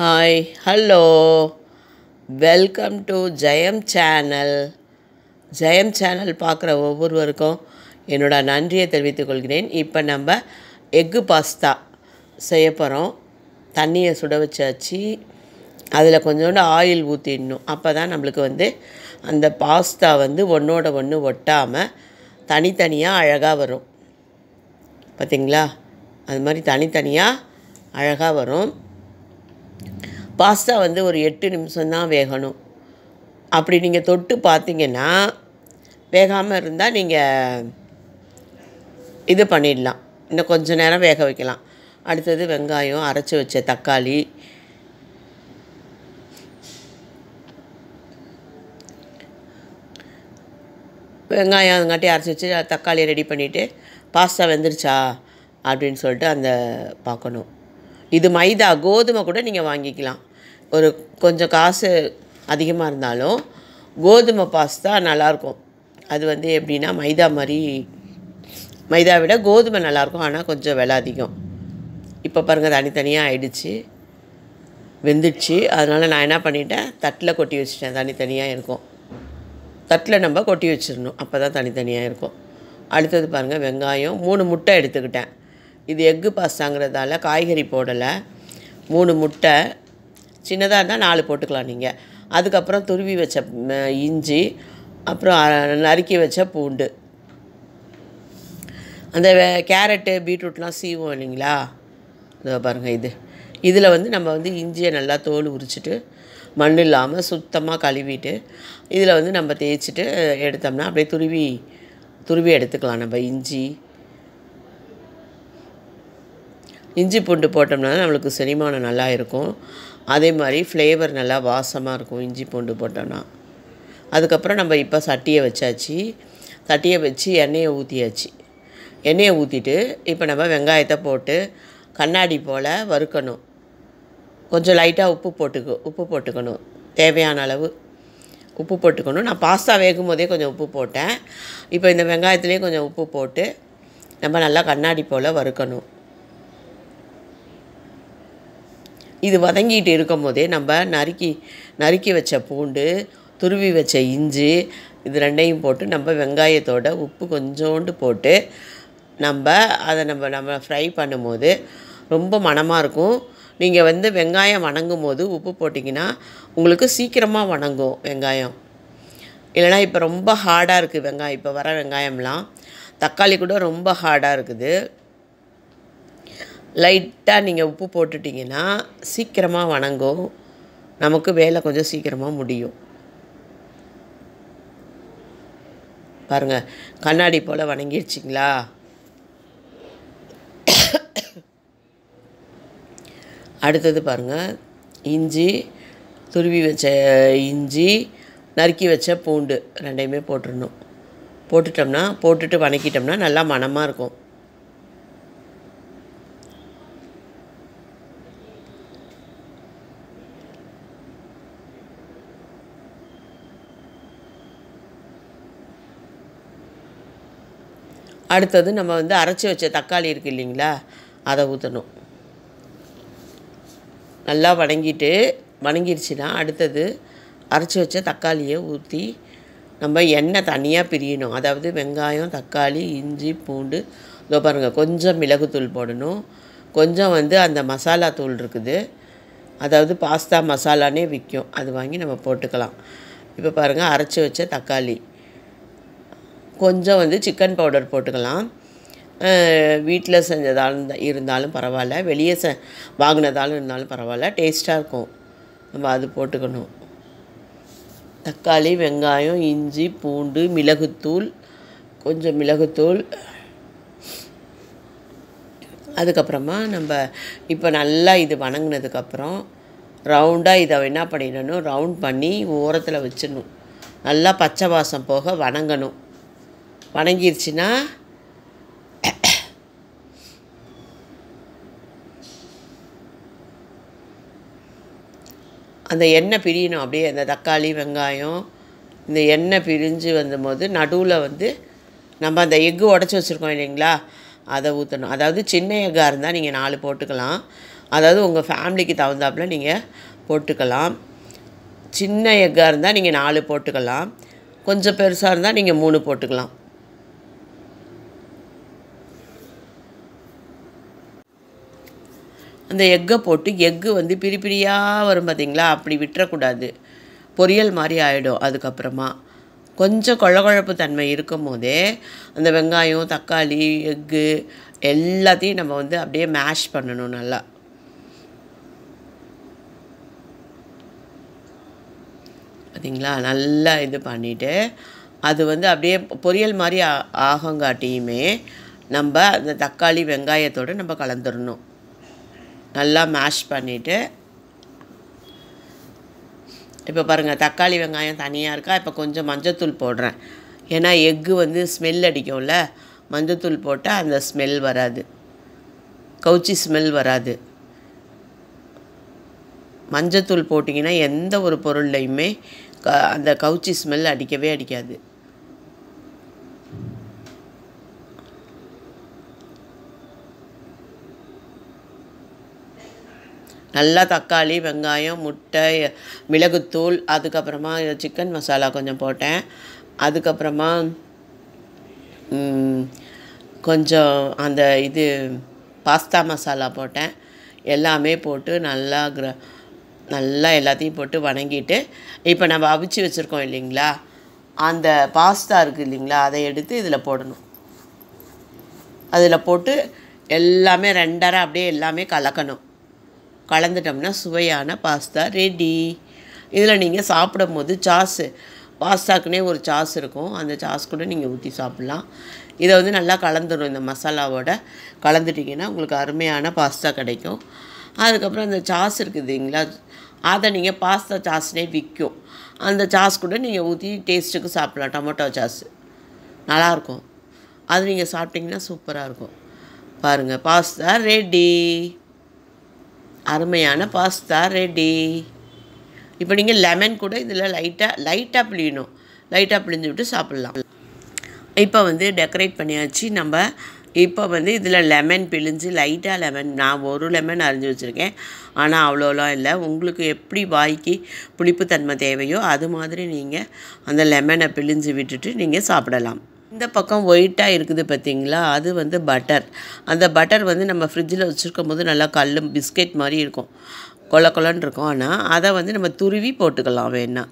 Hi hello welcome to Jayam channel Jayam channel பார்க்குற ஒவ்வொருவருக்கும் என்னோட நன்றியை தெரிவித்துக் கொள்கிறேன். இப்போ நம்ம எக்கு பாஸ்தா செய்ய போகிறோம் தண்ணியை சுட வச்சாச்சு. அதில் கொஞ்சோண்டு ஆயில் ஊற்றிடணும் அப்போ தான் நம்மளுக்கு வந்து அந்த பாஸ்தா வந்து ஒன்றோட ஒன்று ஒட்டாமல் தனித்தனியாக அழகாக வரும். பார்த்தீங்களா அது மாதிரி தனித்தனியாக அழகாக வரும். பாஸ்தா வந்து ஒரு எட்டு நிமிஷம்தான் வேகணும். அப்படி நீங்கள் தொட்டு பார்த்தீங்கன்னா வேகாமல் இருந்தால் நீங்கள் இது பண்ணிடலாம். இன்னும் கொஞ்ச நேரம் வேக வைக்கலாம். அடுத்தது வெங்காயம் அரைச்சி வச்ச தக்காளி. வெங்காயம் அதுங்காட்டி அரைச்சி வச்சு தக்காளியை ரெடி பண்ணிவிட்டு பாஸ்தா வெந்துருச்சா அப்படின்னு சொல்லிட்டு அந்த பார்க்கணும். இது மைதா கோதுமை கூட நீங்கள் வாங்கிக்கலாம். ஒரு கொஞ்சம் காசு அதிகமாக இருந்தாலும் கோதுமை பாஸ்தா நல்லாயிருக்கும். அது வந்து எப்படின்னா மைதா மாதிரி மைதா விட கோதுமை நல்லாயிருக்கும் ஆனால் கொஞ்சம் விலை அதிகம். இப்போ பாருங்கள் தனித்தனியாக ஆயிடுச்சு. வெந்துடுச்சு. அதனால் நான் என்ன பண்ணிட்டேன் தட்டில் கொட்டி வச்சிட்டேன் தனித்தனியாக இருக்கும். தட்டில் நம்ம கொட்டி வச்சிடணும் அப்போ தான் தனித்தனியாக இருக்கும். அடுத்தது பாருங்கள் வெங்காயம் மூணு முட்டை எடுத்துக்கிட்டேன். இது எக்கு பாஸ்தாங்கிறதால காய்கறி போடலை. மூணு முட்டை சின்னதாக இருந்தால் நாலு போட்டுக்கலாம் நீங்கள் அதுக்கப்புறம் துருவி வச்ச இஞ்சி அப்புறம் நறுக்கி வச்ச பூண்டு. அந்த வே- கேரட்டு பீட்ரூட்லாம் சீவோம் இல்லைங்களா? இதோ பாருங்கள் இது. இதில் வந்து நம்ம வந்து இஞ்சியை நல்லா தோல் உரிச்சிட்டு மண் இல்லாமல் சுத்தமாக கழுவிட்டு இதில் வந்து நம்ம தேய்ச்சிட்டு எடுத்தோம்னா அப்படியே துருவி துருவி எடுத்துக்கலாம் நம்ம இஞ்சி. இஞ்சி பூண்டு போட்டோம்னா நம்மளுக்கு செரிமானம் நல்லா இருக்கும். அதே மாதிரி ஃப்ளேவர் நல்லா வாசமாக இருக்கும் இஞ்சி பூண்டு போட்டோன்னா அதுக்கப்புறம் நம்ம இப்போ சட்டியை வச்சாச்சு. சட்டியை வச்சு எண்ணெயை ஊற்றியாச்சு எண்ணெயை ஊற்றிட்டு இப்போ நம்ம வெங்காயத்தை போட்டு கண்ணாடி போல் வறுக்கணும். கொஞ்சம் லைட்டாக உப்பு போட்டுக்க உப்பு போட்டுக்கணும். தேவையான அளவு உப்பு போட்டுக்கணும். நான் பாஸ்தா வேகும் போதே கொஞ்சம் உப்பு போட்டேன். இப்போ இந்த வெங்காயத்துலேயே கொஞ்சம் உப்பு போட்டு நம்ம நல்லா கண்ணாடி போல் வறுக்கணும். இது வதங்கிட்டு இருக்கும் போதே நம்ம நறுக்கி நறுக்கி வச்ச பூண்டு துருவி வச்ச இஞ்சி இது ரெண்டையும் போட்டு நம்ம வெங்காயத்தோட உப்பு கொஞ்சோண்டு போட்டு நம்ம அதை நம்ம நம்ம ஃப்ரை பண்ணும்போது ரொம்ப மணமாக இருக்கும். நீங்கள் வந்து வெங்காயம் வணங்கும் போது உப்பு போட்டிங்கன்னா உங்களுக்கு சீக்கிரமாக வணங்கும் வெங்காயம். இல்லைனா இப்போ ரொம்ப ஹார்டாக இருக்குது வெங்காயம் இப்போ வர வெங்காயம்லாம். தக்காளி கூட ரொம்ப ஹார்டாக இருக்குது. லைட்டாக நீங்கள் உப்பு போட்டுட்டிங்கன்னா சீக்கிரமாக வணங்கும். நமக்கு வேலை கொஞ்சம் சீக்கிரமாக முடியும். பாருங்கள் கண்ணாடி போல் வணங்கிடுச்சிங்களா அடுத்தது பாருங்கள் இஞ்சி துருவி வச்ச இஞ்சி நறுக்கி வச்ச பூண்டு ரெண்டையுமே போட்டுடணும் போட்டுட்டோம்னா போட்டுட்டு வணக்கிட்டோம்னா நல்லா மணமாக இருக்கும். அடுத்தது நம்ம வந்து அரைச்சி வச்ச தக்காளி இருக்குது இல்லைங்களா அதை ஊற்றணும் நல்லா வணங்கிட்டு வணங்கிடுச்சுன்னா அடுத்தது அரைச்சி வச்ச தக்காளியை ஊற்றி நம்ம எண்ணெய் தனியாக பிரியணும். அதாவது வெங்காயம் தக்காளி இஞ்சி பூண்டு இதோ பாருங்கள் கொஞ்சம் மிளகுத்தூள் போடணும். கொஞ்சம் வந்து அந்த மசாலா தூள் இருக்குது. அதாவது பாஸ்தா மசாலானே விற்கும். அது வாங்கி நம்ம போட்டுக்கலாம். இப்போ பாருங்கள் அரைச்சி வச்ச தக்காளி. கொஞ்சம் வந்து சிக்கன் பவுடர் போட்டுக்கலாம். வீட்டில் செஞ்சதாலும் இருந்தாலும் பரவாயில்ல. வெளியே செ வாங்கினதாலும் இருந்தாலும் பரவாயில்ல. டேஸ்ட்டாக இருக்கும். நம்ம அது போட்டுக்கணும். தக்காளி வெங்காயம் இஞ்சி பூண்டு மிளகுத்தூள் கொஞ்சம் மிளகுத்தூள். அதுக்கப்புறமா நம்ம இப்போ நல்லா இது வணங்கினதுக்கப்புறம் ரவுண்டாக இதை என்ன பண்ணிடணும்? ரவுண்ட் பண்ணி ஓரத்தில் வச்சிடணும். நல்லா பச்சை வாசம் போக வணங்கணும். வணங்கிருச்சுன்னா அந்த எண்ணெய் பிரியணும். அப்படியே அந்த தக்காளி வெங்காயம் இந்த எண்ணெய் பிரிஞ்சு வந்தபோது நடுவில் வந்து நம்ம அந்த எக்கு உடச்சி வச்சுருக்கோம் இல்லைங்களா? அதை ஊற்றணும் அதாவது சின்ன எக்காக இருந்தால் நீங்கள் நாலு போட்டுக்கலாம். அதாவது உங்கள் ஃபேமிலிக்கு தகுந்தாப்புல நீங்கள் போட்டுக்கலாம். சின்ன எக்காக இருந்தால் நீங்கள் நாலு போட்டுக்கலாம். கொஞ்சம் பெருசாக இருந்தால் நீங்கள் மூணு போட்டுக்கலாம். அந்த எக்கை போட்டு எக்கு வந்து பிரி பிரியாக வரும் பார்த்தீங்களா அப்படி விட்டுறக்கூடாது. பொரியல் மாதிரி ஆகிடும் அதுக்கப்புறமா. கொஞ்சம் கொழகொழப்பு தன்மை இருக்கும் போதே அந்த வெங்காயம் தக்காளி எக்கு எல்லாத்தையும் நம்ம வந்து அப்படியே மேஷ் பண்ணணும் நல்லா. பார்த்திங்களா நல்லா இது பண்ணிவிட்டு அது வந்து அப்படியே பொரியல் மாதிரி ஆகங்காட்டியுமே நம்ம அந்த தக்காளி வெங்காயத்தோடு நம்ம கலந்துடணும் நல்லா மேஷ் பண்ணிவிட்டு இப்போ பாருங்கள் தக்காளி வெங்காயம் தனியாக இருக்கா? இப்போ கொஞ்சம் மஞ்சத்தூள் போடுறேன். ஏன்னா எக்கு வந்து ஸ்மெல் அடிக்கும்ல மஞ்சத்தூள் போட்டால் அந்த ஸ்மெல் வராது. கவுச்சி ஸ்மெல் வராது. மஞ்சத்தூள் போட்டிங்கன்னா எந்த ஒரு பொருள்லையுமே க அந்த கவுச்சி ஸ்மெல் அடிக்கவே அடிக்காது. நல்லா தக்காளி வெங்காயம் முட்டை மிளகுத்தூள் அதுக்கப்புறமா சிக்கன் மசாலா கொஞ்சம் போட்டேன். அதுக்கப்புறமா கொஞ்சம் அந்த இது பாஸ்தா மசாலா போட்டேன். எல்லாமே போட்டு நல்லா கிர நல்லா எல்லாத்தையும் போட்டு வணங்கிட்டு இப்போ நம்ம அவிச்சு வச்சுருக்கோம் இல்லைங்களா? அந்த பாஸ்தா இருக்குது இல்லைங்களா? அதை எடுத்து இதில் போடணும். அதில் போட்டு எல்லாமே ரெண்டரை அப்படியே எல்லாமே கலக்கணும். கலந்துட்டோம்னா சுவையான பாஸ்தா ரெடி இதில் நீங்கள் சாப்பிடும் போது சாஸு பாஸ்தாக்குனே ஒரு சாஸ் இருக்கும். அந்த சாஸ் கூட நீங்கள் ஊற்றி சாப்பிட்லாம். இதை வந்து நல்லா கலந்துடும் இந்த மசாலாவோட. கலந்துட்டிங்கன்னா உங்களுக்கு அருமையான பாஸ்தா கிடைக்கும். அதுக்கப்புறம் அந்த சாஸ் இருக்குது இல்லைங்களா? அதை நீங்கள் பாஸ்தா சாஸ்னே விற்கும். அந்த சாஸ் கூட நீங்கள் ஊற்றி டேஸ்ட்டுக்கு சாப்பிட்லாம். Tomato sauce. நல்லாயிருக்கும். அது நீங்கள் சாப்பிட்டிங்கன்னா சூப்பராக இருக்கும். பாருங்கள் பாஸ்தா ரெடி அருமையான பாஸ்தா ரெடி இப்போ நீங்கள் லெமன் கூட இதில் லைட்டாக லைட்டாக பிழியணும். லைட்டாக பிழிஞ்சு விட்டு சாப்பிட்லாம். இப்போ வந்து டெக்கரேட் பண்ணியாச்சு. நம்ம இப்போ வந்து இதில் லெமன் பிழிஞ்சு லைட்டாக லெமன் நான் ஒரு லெமன் அரிஞ்சு வச்சுருக்கேன். ஆனால் அவ்வளோலாம் இல்லை. உங்களுக்கு எப்படி வாய்க்கு புளிப்புத்தன்மை தேவையோ அது மாதிரி நீங்கள் அந்த லெமனை பிழிஞ்சு விட்டுட்டு நீங்கள் சாப்பிடலாம். இந்த பக்கம் ஒயிட்டாக இருக்குது பார்த்தீங்களா? அது வந்து பட்டர் அந்த பட்டர் வந்து நம்ம ஃப்ரிட்ஜில் வச்சுருக்கும் போது நல்லா கல் பிஸ்கெட் மாதிரி இருக்கும். கொல கொலன்னு இருக்கும். ஆனால் அதை வந்து நம்ம துருவி போட்டுக்கலாம் வேணால்